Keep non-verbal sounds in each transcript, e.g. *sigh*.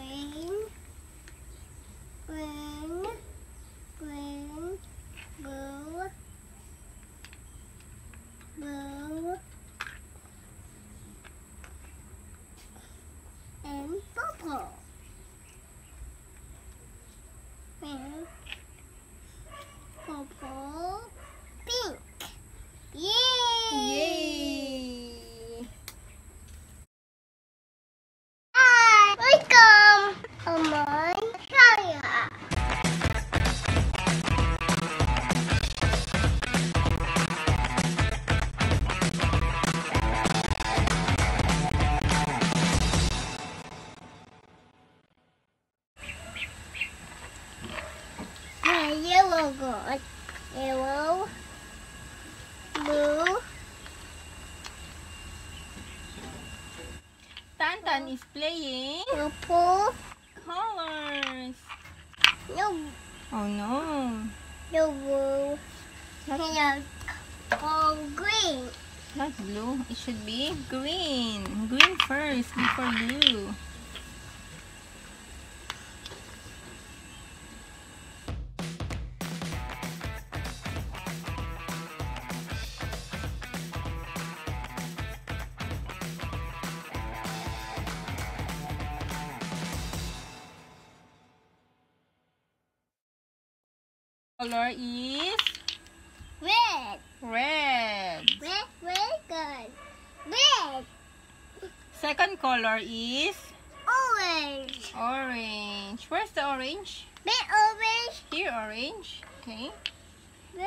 green, green, green, blue, blue, and purple. And Tantan is playing Purple. colors. No, Oh no. no blue. And oh, green. Not blue. It should be green. Green first before blue. Color is Red. red. Red, red, good. Red. Second color is Orange. orange. Where's the orange? Big orange. Here, orange. Okay. Big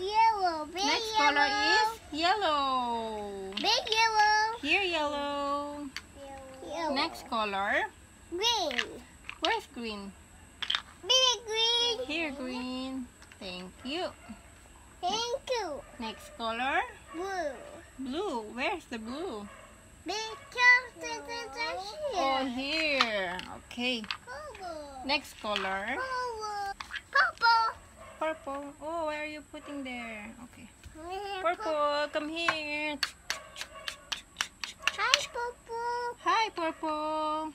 yellow. Next yellow. color is yellow. Big yellow. Here, yellow. Yellow. Next color. Green. Where's green? Here, green. Thank you. Thank you. Next color. Blue. Blue. Where's the blue? Big chocolate is Oh, here. here. Okay. Purple. Next color. Purple. Purple. Purple. Oh, where are you putting there? Okay. Purple, come here. Hi, purple. Hi, purple.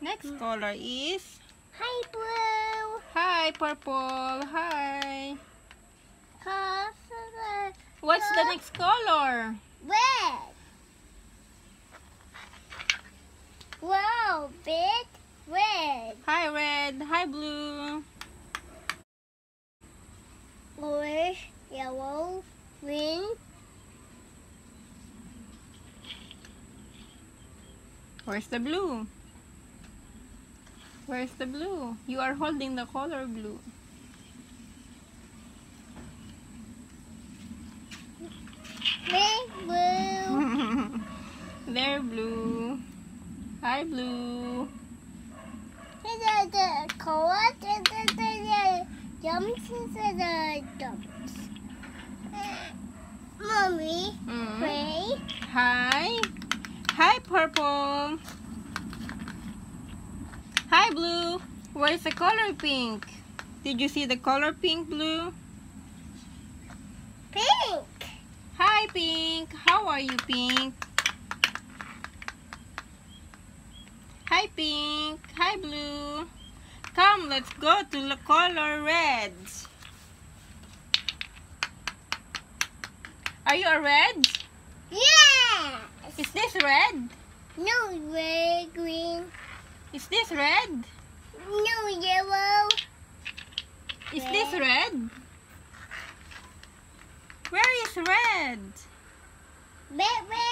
Next hmm. color is Hi, blue. Hi, purple. Hi. Color. What's the next color? Red. Wow, big red. Hi, red. Hi, blue. Orange, yellow, green. Where's the blue? Where's the blue? You are holding the color blue. Big blue. *laughs* there, blue. Hi, blue. Is the color. Is the jumps. Is the jumps. Mommy, Mm. pray. Hi. Hi, purple. Hi, blue. Where's the color pink? Did you see the color pink, blue? Pink. Hi, pink. How are you, pink? Hi, pink. Hi, blue. Come, let's go to the color red. Are you a red? Yes. Is this red? No red, green. Is this red? No yellow. Is this red? Where is red? Red, red.